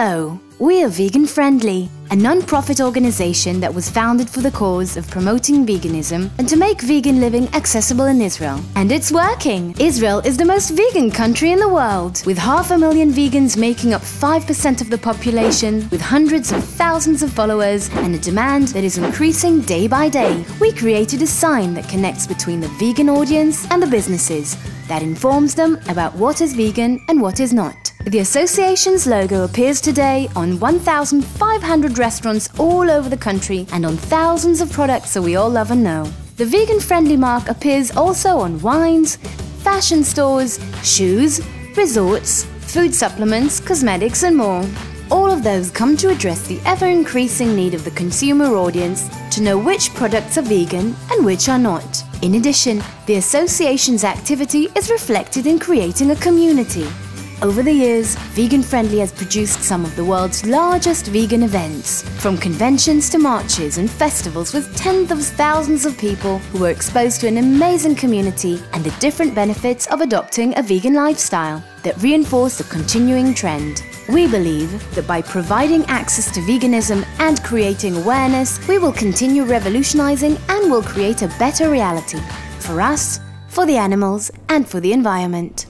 Hello, we are Vegan Friendly, a non-profit organization that was founded for the cause of promoting veganism and to make vegan living accessible in Israel. And it's working! Israel is the most vegan country in the world, with half a million vegans making up 5% of the population, with hundreds of thousands of followers, and a demand that is increasing day by day. We created a sign that connects between the vegan audience and the businesses, that informs them about what is vegan and what is not. The association's logo appears today on 1,500 restaurants all over the country and on thousands of products that we all love and know. The vegan friendly mark appears also on wines, fashion stores, shoes, resorts, food supplements, cosmetics, and more. All of those come to address the ever increasing need of the consumer audience to know which products are vegan and which are not. In addition, the association's activity is reflected in creating a community over the years, Vegan Friendly has produced some of the world's largest vegan events, from conventions to marches and festivals with tens of thousands of people who were exposed to an amazing community and the different benefits of adopting a vegan lifestyle that reinforce the continuing trend. We believe that by providing access to veganism and creating awareness, we will continue revolutionizing and will create a better reality for us, for the animals, and for the environment.